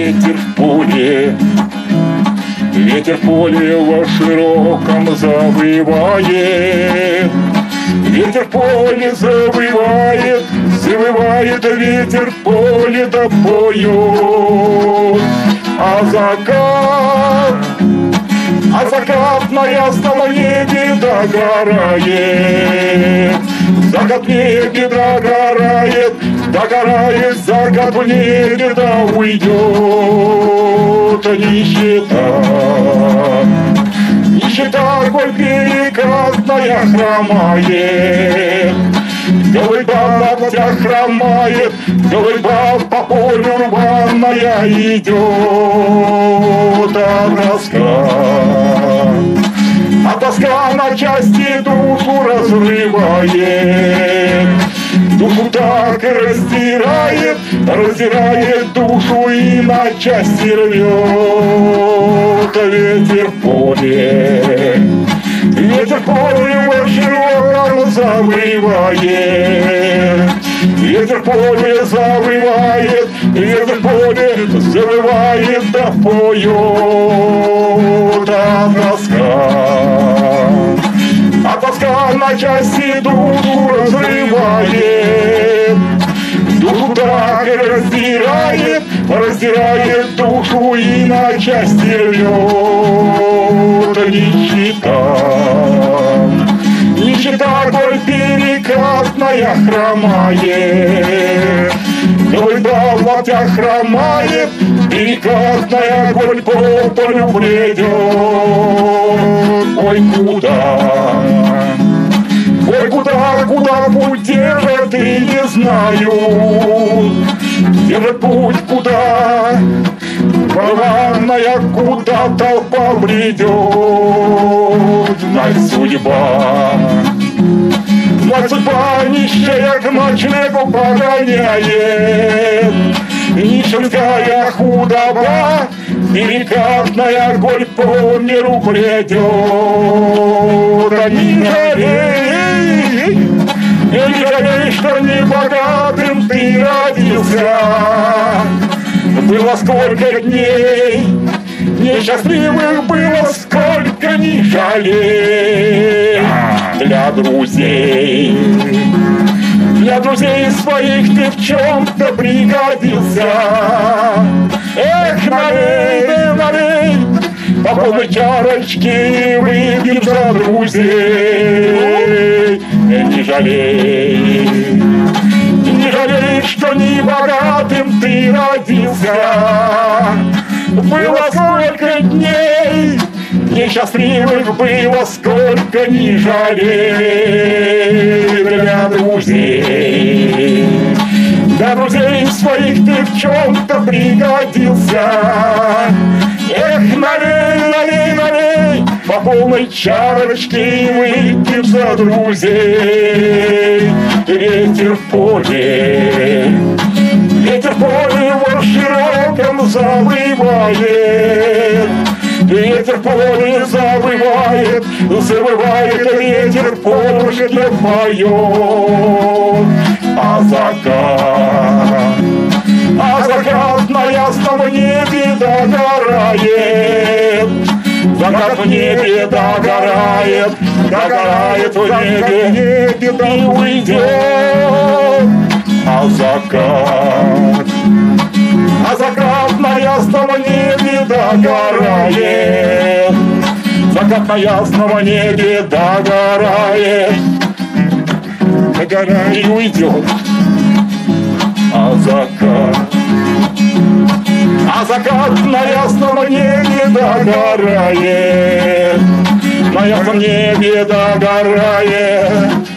ветер в поле, Ветер в поле во широком завывает, Ветер в поле завывает, завывает ветер в поле поет. А закат, а закат на ясном небе догорает. Закат небе догорает, догорает, закат в небе да уйдет нищета. Нищета, коль прекрасная хромает, Голыба в локтях хромает, голыба по полю рваная идет, а тоска. А тоска на части душу разрывает, Душу так раздирает, раздирает душу и на части рвет ветер поле. Ветер поле широком завывает, Ветер поле завывает, ветер поле завывает, да поет, раздирает душу и на части рвет нищета. Нищета, коль прекрасная хромает, в локтях хромает, прекрасная, коль по полю бредет. Ой, куда? Ой, куда, куда путь держит, и не знаю. Держит путь куда? Рваная куда толпа бредет. Знай судьба. Знай судьба нищая к ночлегу погоняет. Нищенская худоба, Деликатная голь по миру бредет. Не жалей, не жалей, что не богатым ты родился. Было сколько дней, несчастливых было сколько не жалей для друзей. Для друзей своих ты в чем-то пригодился. Эх, налей, налей, по полной чарочке выпьем за друзей. Не жалей, родился. Было сколько дней, Несчастливых было сколько не жалей для друзей. Для друзей своих ты в чем-то пригодился. Эх, налей, налей, налей, по полной чарочке выпьем за друзей. Ветер в поле, завывает. Ветер поле завывает, завывает ветер поле поет. А закат, а закат на ясном небе догорает. Закат в небе догорает, догорает в небе, небе и уйдет. А закат, догорает. Закат на ясном небе догорает. Догорает и уйдет. А закат, а закат на ясном небе догорает. На ясном небе догорает.